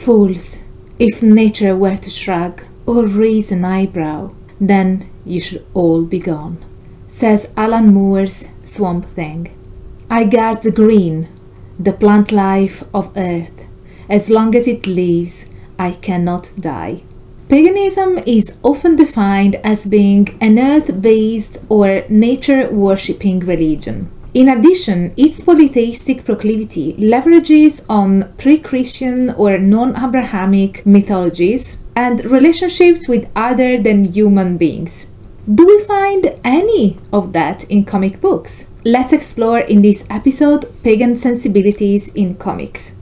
Fools, if nature were to shrug or raise an eyebrow, then you should all be gone, says Alan Moore's Swamp Thing. I guard the green, the plant life of Earth. As long as it lives, I cannot die. Paganism is often defined as being an earth based or nature worshipping religion. In addition, its polytheistic proclivity leverages on pre Christian or non Abrahamic mythologies and relationships with other than human beings. Do we find any of that in comic books? Let's explore in this episode pagan sensibilities in comics.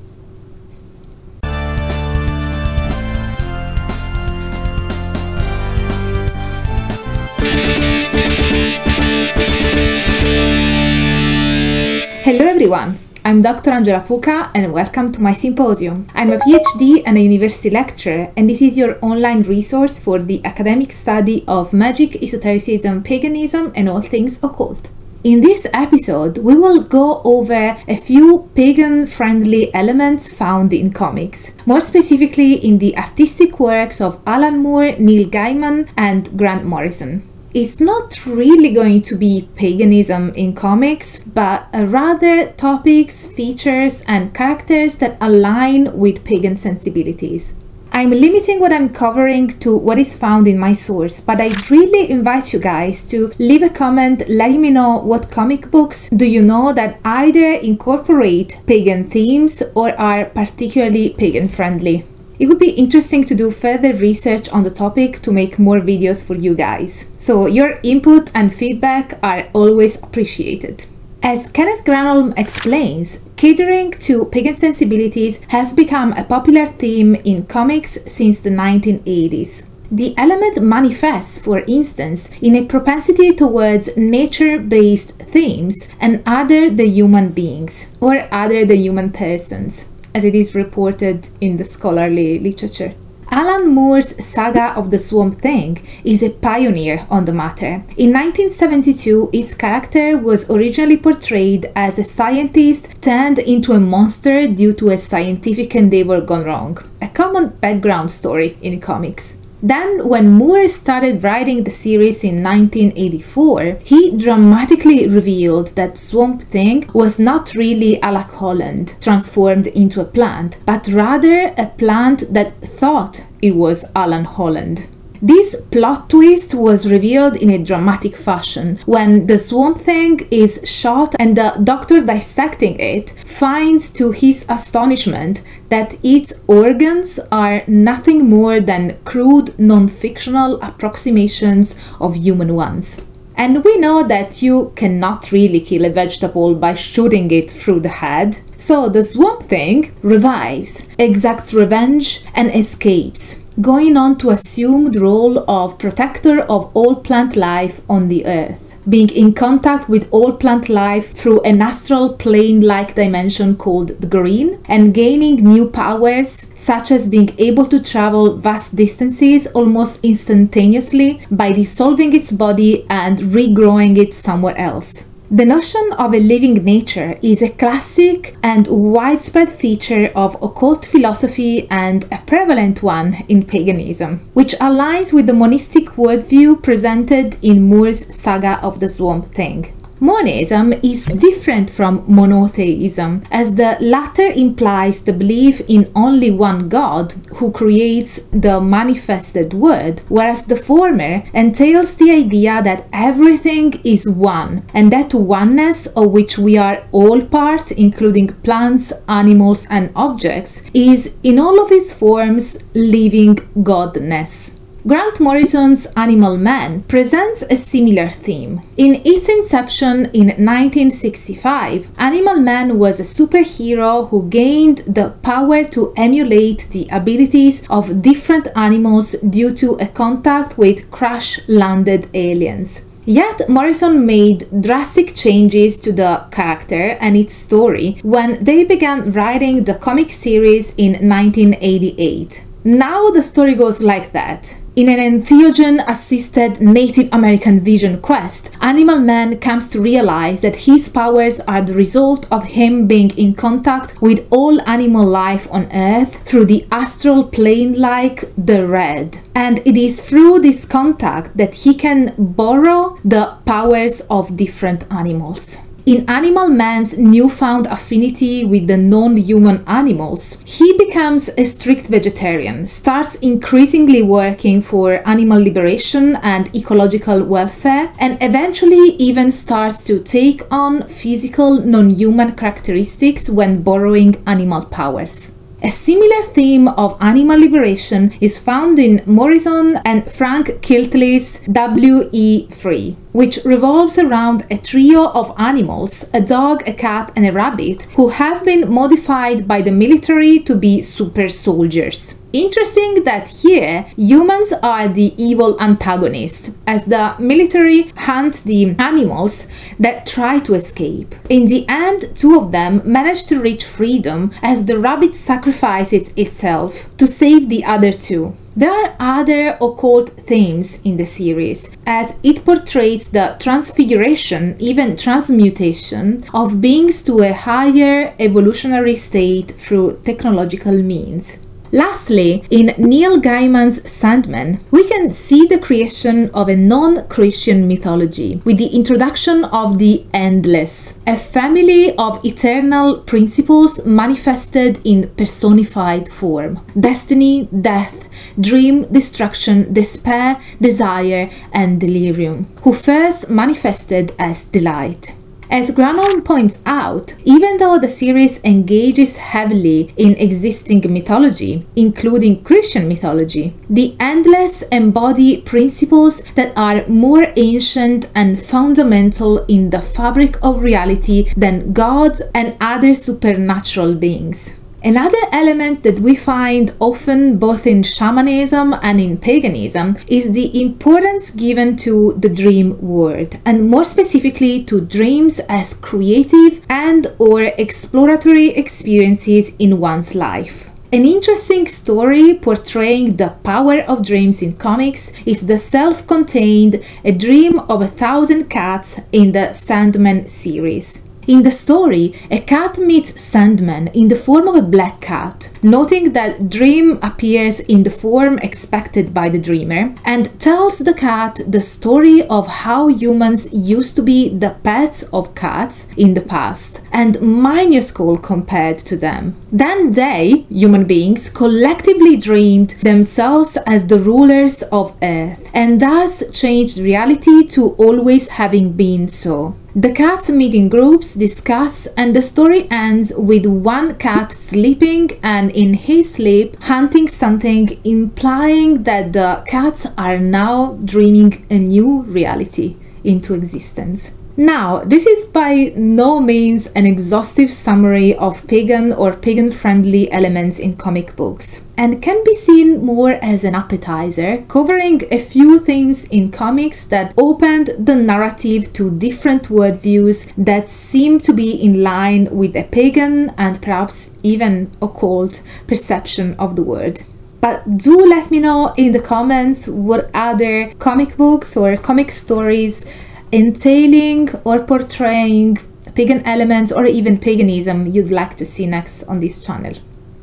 Hello everyone, I'm Dr. Angela Puca and welcome to my symposium. I'm a PhD and a university lecturer and this is your online resource for the academic study of magic, esotericism, paganism and all things occult. In this episode, we will go over a few pagan friendly elements found in comics, more specifically in the artistic works of Alan Moore, Neil Gaiman, and Grant Morrison it's not really going to be paganism in comics, but uh, rather topics, features, and characters that align with pagan sensibilities. I'm limiting what I'm covering to what is found in my source, but I really invite you guys to leave a comment letting me know what comic books do you know that either incorporate pagan themes or are particularly pagan friendly. It would be interesting to do further research on the topic to make more videos for you guys. So your input and feedback are always appreciated. As Kennet Granholm explains, catering to pagan sensibilities has become a popular theme in comics since the 1980s. The element manifests, for instance, in a propensity towards nature based themes and other the human beings or other the human persons as it is reported in the scholarly literature. Alan Moore's Saga of the Swamp Thing is a pioneer on the matter. In 1972, its character was originally portrayed as a scientist turned into a monster due to a scientific endeavor gone wrong, a common background story in comics. Then, when Moore started writing the series in 1984, he dramatically revealed that Swamp Thing was not really Alec Holland transformed into a plant, but rather a plant that thought it was Alan Holland. This plot twist was revealed in a dramatic fashion when the swamp thing is shot and the doctor dissecting it finds to his astonishment that its organs are nothing more than crude non-fictional approximations of human ones. And we know that you cannot really kill a vegetable by shooting it through the head. So the swamp thing revives, exacts revenge, and escapes going on to assume the role of protector of all plant life on the earth, being in contact with all plant life through an astral plane like dimension called the green, and gaining new powers such as being able to travel vast distances almost instantaneously by dissolving its body and regrowing it somewhere else. The notion of a living nature is a classic and widespread feature of occult philosophy and a prevalent one in paganism, which aligns with the monistic worldview presented in Moore's Saga of the Swamp Thing. Monism is different from monotheism, as the latter implies the belief in only one God who creates the manifested world, whereas the former entails the idea that everything is one, and that oneness of which we are all part, including plants, animals, and objects, is in all of its forms living godness. Grant Morrison's Animal Man presents a similar theme. In its inception in 1965, Animal Man was a superhero who gained the power to emulate the abilities of different animals due to a contact with crash landed aliens. Yet, Morrison made drastic changes to the character and its story when they began writing the comic series in 1988. Now the story goes like that. In an entheogen assisted Native American vision quest, Animal Man comes to realize that his powers are the result of him being in contact with all animal life on Earth through the astral plane like the Red. And it is through this contact that he can borrow the powers of different animals. In Animal Man's newfound affinity with the non-human animals, he becomes a strict vegetarian, starts increasingly working for animal liberation and ecological welfare, and eventually even starts to take on physical non-human characteristics when borrowing animal powers. A similar theme of animal liberation is found in Morrison and Frank Quitely's WE3, which revolves around a trio of animals, a dog, a cat, and a rabbit, who have been modified by the military to be super soldiers. Interesting that here humans are the evil antagonist, as the military hunt the animals that try to escape. In the end, two of them manage to reach freedom as the rabbit sacrifices itself to save the other two. There are other occult themes in the series, as it portrays the transfiguration, even transmutation, of beings to a higher evolutionary state through technological means. Lastly, in Neil Gaiman's Sandman, we can see the creation of a non-Christian mythology with the introduction of the Endless, a family of eternal principles manifested in personified form. Destiny, death, dream, destruction, despair, desire, and delirium, who first manifested as delight. As Granholm points out, even though the series engages heavily in existing mythology, including Christian mythology, the Endless embody principles that are more ancient and fundamental in the fabric of reality than gods and other supernatural beings. Another element that we find often both in shamanism and in paganism is the importance given to the dream world and more specifically to dreams as creative and or exploratory experiences in one's life. An interesting story portraying the power of dreams in comics is the self-contained A Dream of a Thousand Cats in the Sandman series. In the story, a cat meets Sandman in the form of a black cat, noting that Dream appears in the form expected by the dreamer, and tells the cat the story of how humans used to be the pets of cats in the past, and minuscule compared to them. Then they, human beings, collectively dreamed themselves as the rulers of Earth, and thus changed reality to always having been so. The cats meet in groups, discuss, and the story ends with one cat sleeping and in his sleep hunting something, implying that the cats are now dreaming a new reality into existence. Now, this is by no means an exhaustive summary of pagan or pagan friendly elements in comic books, and can be seen more as an appetizer, covering a few themes in comics that opened the narrative to different worldviews that seem to be in line with a pagan and perhaps even occult perception of the world. But do let me know in the comments what other comic books or comic stories entailing or portraying pagan elements or even paganism you'd like to see next on this channel.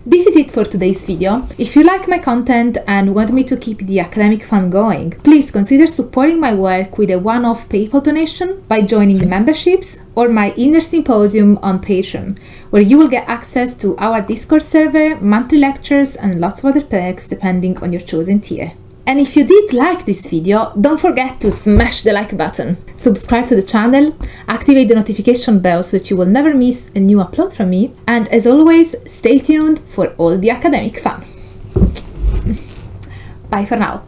This is it for today's video. If you like my content and want me to keep the academic fun going, please consider supporting my work with a one-off PayPal donation by joining the memberships or my inner symposium on Patreon, where you will get access to our Discord server, monthly lectures, and lots of other perks depending on your chosen tier. And if you did like this video, don't forget to smash the like button, subscribe to the channel, activate the notification bell so that you will never miss a new upload from me, and as always, stay tuned for all the academic fun. Bye for now.